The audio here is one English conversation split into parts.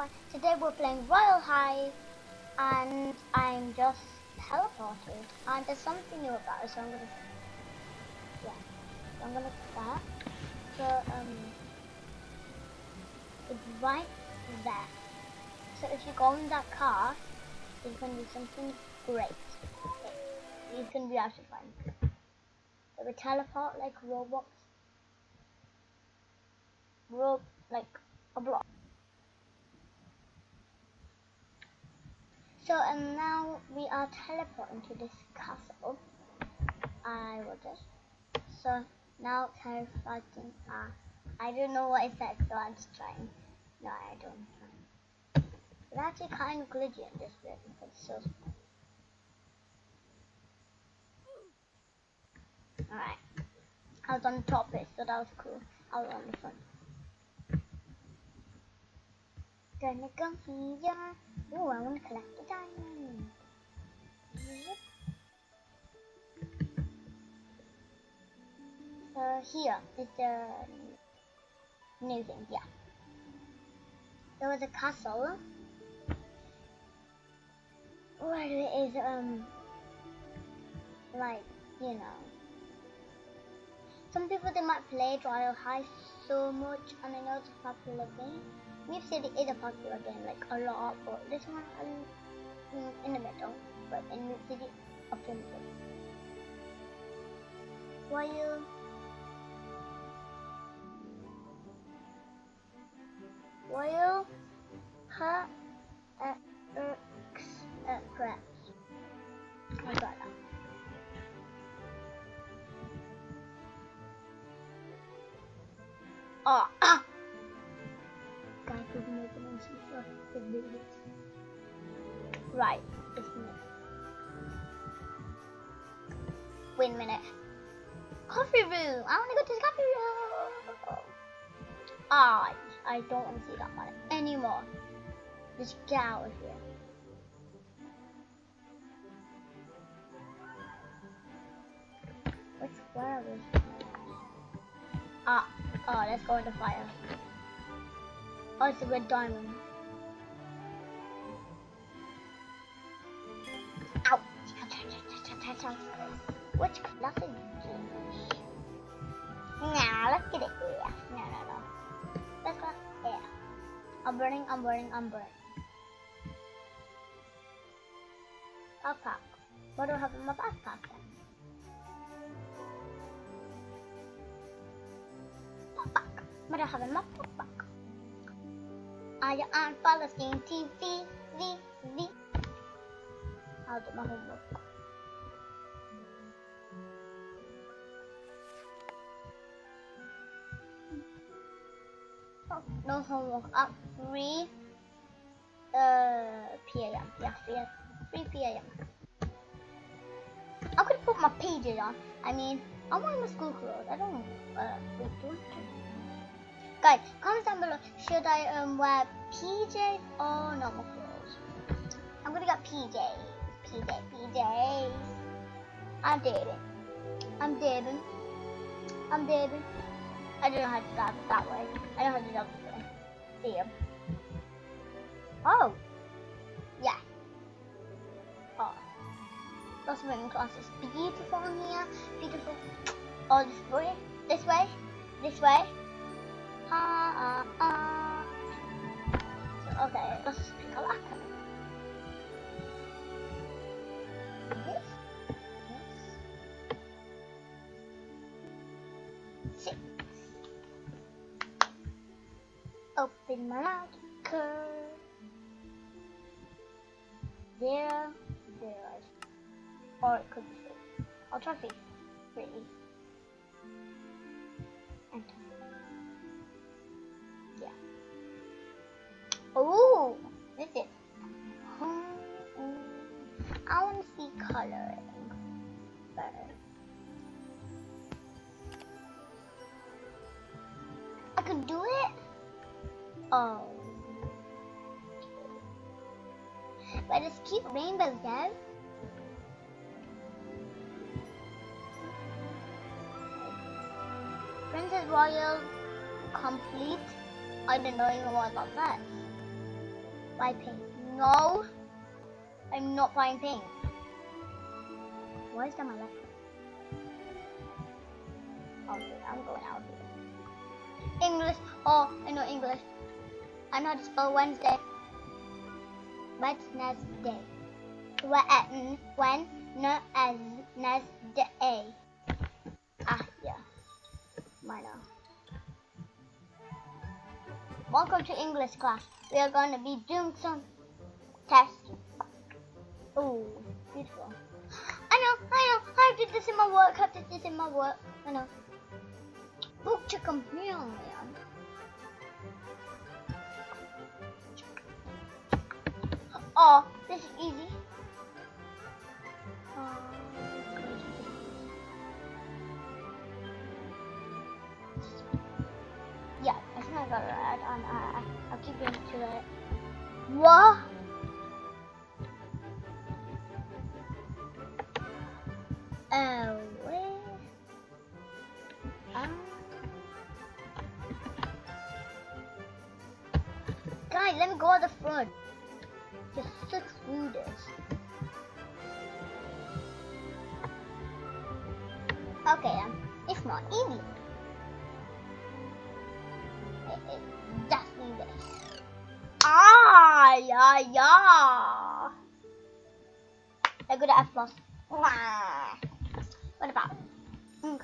everyone. Today we're playing Royale High and I'm just teleported and there's something new about it so I'm gonna yeah I'm gonna put that. So um it's right there. So if you go in that car there's gonna be something great. It's gonna be actually fun so we teleport like robots. Rob like a block So and now we are teleporting to this castle. I will just so now teleporting. Ah, I don't know what it says, so I'm just trying. No, I don't. It's actually kind of glitchy in this bit it's so. Alright. I was on the top bit, so that was cool. I was on the front. Gonna go here. I want to collect the diamond. Yep. Uh, here is the new thing, yeah. There was a castle. Where it is, um, like, you know. Some people, they might play Royale High so much, and I know it's a popular game. Said it is a popular game, like a lot, but this one um, in the middle, but in Mute City the middle. While while her uh, irks uh, press. I got that. Oh, Right, it's missed. Wait a minute. Coffee room! I wanna go to the coffee room! Ah, I don't wanna see that one anymore. Just get out of here. Which where is Ah, oh, let's go in the fire. Oh, it's a red diamond. Ow! Is this? Nah, let's get it here. No, no, no. Let's go here. I'm burning, I'm burning, I'm burning. Backpack. What do I have in my backpack then? Backpack. What do I have in my backpack? I am Palestine TV, V, V. I'll do my homework. Oh, no homework. At 3 uh, p.m. Yeah, 3, 3 p.m. I could put my pages on. I mean, I'm wearing my school clothes. I don't uh, do I? Guys, comment down below. Should I um wear PJs or normal clothes? I'm gonna get PJs. PJ, PJs. I'm dating. I'm dating. I'm dating. I don't know how to drive it that way. I don't know how to drive this way. See ya. Oh. Yeah. Oh. Lots of running classes. Beautiful in here. Beautiful. Oh, this way. This way. This way. Okay, let's just pick a lock. Open my locker. Zero, zero. Or it could be. I'll try three. Three. Enter. Coloring better. I could do it. Oh. But just keep rainbows, guys. Princess Royal complete. I didn't know even what about that. Buy pink. No. I'm not buying pink. Okay, I'm going out here. English. Oh, I know English. I know how to spell Wednesday. Wednesday. When, when, no, as, Wednesday. Ah, yeah. Minor. Welcome to English class. We are going to be doing some tests. Oh, beautiful. I know, I did this in my work. I did this in my work. I know. Book chicken meal, man. Oh, this is easy. Uh, yeah, I think I got it right. And I, I'll keep going to it. What? Guys, let me go at the front. Just six readers. Okay, um, it's not easy. It, it, just this. Ah, yeah, yeah. I got an F plus. What about? Mm.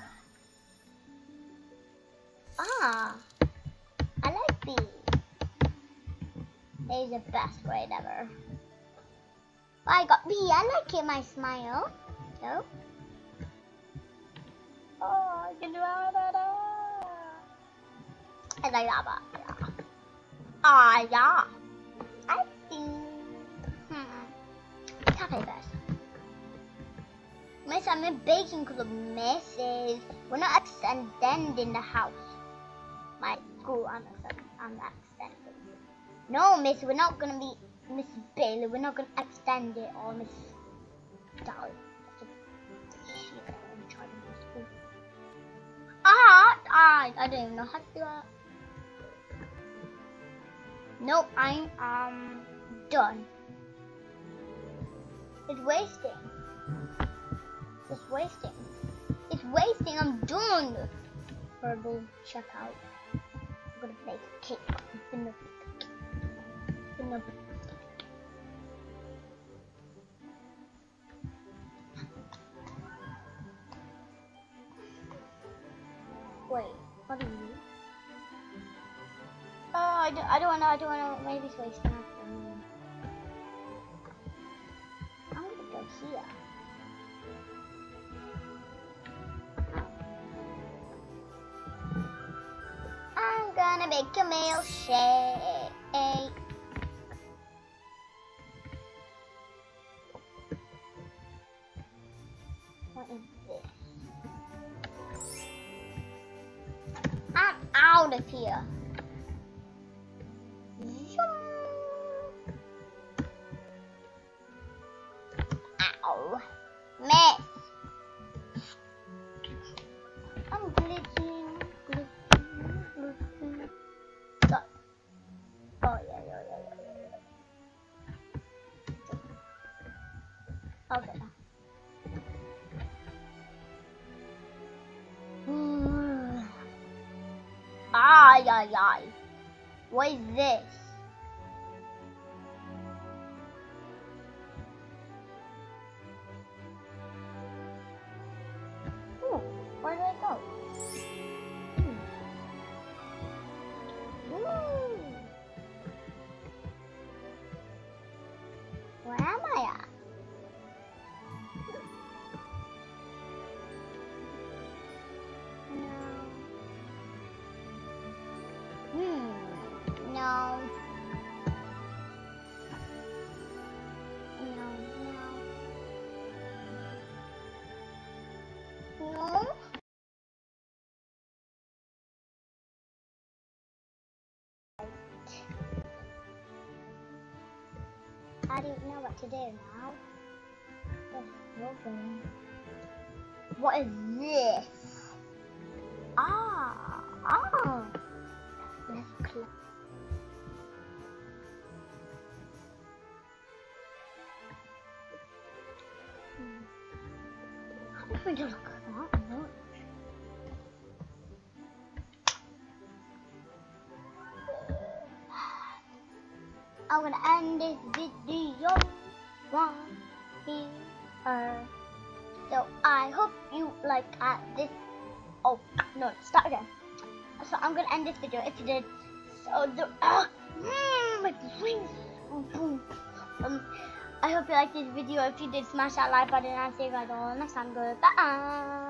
Ah, I like these. It is the best grade ever. I got B. I like it, my smile. So. Oh, I can do it. I like that. Ah, yeah. Miss, I'm in baking club, Mrs. We're not extending the house. My school, I'm, I'm extending. No, Miss, we're not gonna be Miss Bailey. We're not gonna extend it or Miss Dolly. I, I don't even know how to do that. Nope, I'm um done. It's wasting. It's wasting. It's wasting. I'm done. Verbal checkout. I'm gonna make a cake. Vanilla. Vanilla. Wait, what do you mean? Oh, I don't, I don't wanna, I don't wanna, maybe it's wasting make a milkshake. What is this? I'm out of here. Okay. Ay, ay, ay. What is this? No. I don't know what to do now. What is this? Ah, ah. Let's close. I'm gonna end this video right here. So I hope you like at this. Oh no, start again. So I'm gonna end this video if you did. So the uh, mm, my brain's um. I hope you liked this video. If you did, smash that like button and I'll see you guys all next time. Goodbye.